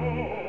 Oh.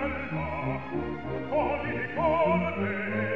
l'alba, con il corde